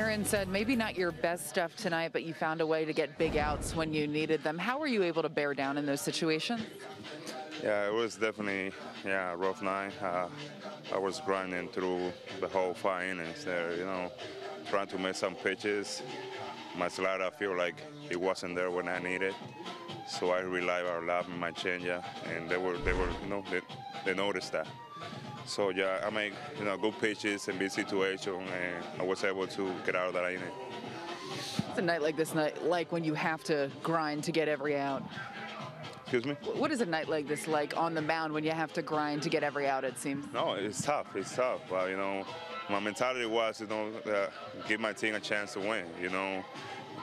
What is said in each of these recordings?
Aaron said maybe not your best stuff tonight, but you found a way to get big outs when you needed them. How were you able to bear down in those situations? Yeah, it was definitely yeah a rough night. Uh, I was grinding through the whole five innings there, you know, trying to make some pitches. My slider, I feel like it wasn't there when I needed, so I relied a lot on my changeup, and they were they were you know they, they noticed that. So yeah, I make you know good pitches in big situation, and I was able to get out of that inning. What's a night like this night like when you have to grind to get every out? Excuse me? What is a night like this like on the mound when you have to grind to get every out, it seems? No, it's tough. It's tough. But, you know, my mentality was, you know, uh, give my team a chance to win, you know,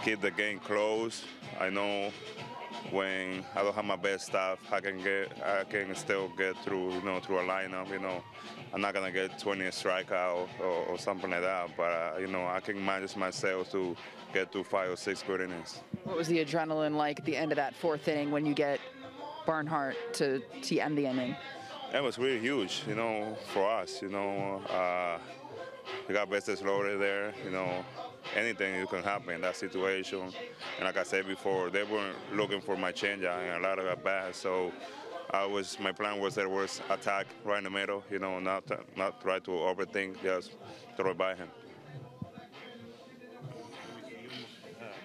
keep the game close. I know when I don't have my best stuff, I can get, I can still get through, you know, through a lineup, you know. I'm not gonna get 20 strikeout or, or something like that, but uh, you know, I can manage myself to get to five or six good innings. What was the adrenaline like at the end of that fourth inning when you get Barnhart to, to end the inning? It was really huge, you know, for us. You know, uh, we got bases loaded there. You know, anything you can happen in that situation. And like I said before, they weren't looking for my changeup and a lot of at bats. So I was my plan was that was attack right in the middle. You know, not not try to overthink, just throw it by him.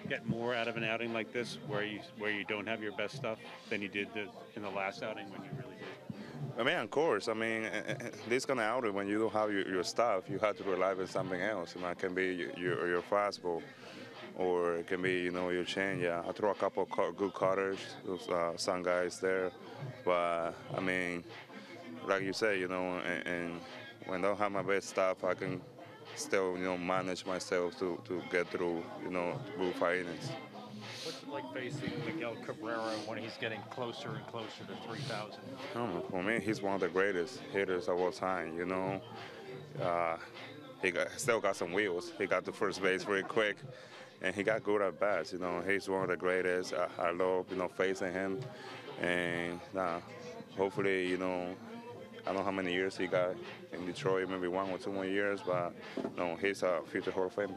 get more out of an outing like this, where you where you don't have your best stuff, than you did the, in the last outing when you really did? I mean, of course. I mean, eh, eh, this kind of outing when you don't have your, your stuff, you have to rely on something else. It can be your, your fastball, or it can be you know your change. Yeah, I throw a couple of good cutters. Uh, some guys there, but I mean, like you say, you know, and, and when I don't have my best stuff, I can still, you know, manage myself to, to get through, you know, through five. What's it like facing Miguel Cabrera when he's getting closer and closer to 3,000? Oh, for me, he's one of the greatest hitters of all time, you know. Uh, he got, still got some wheels. He got to first base very quick, and he got good at bats. You know, he's one of the greatest. I, I love, you know, facing him, and uh, hopefully, you know, I don't know how many years he got in Detroit, maybe one or two more years, but no, he's a future Hall of Famer.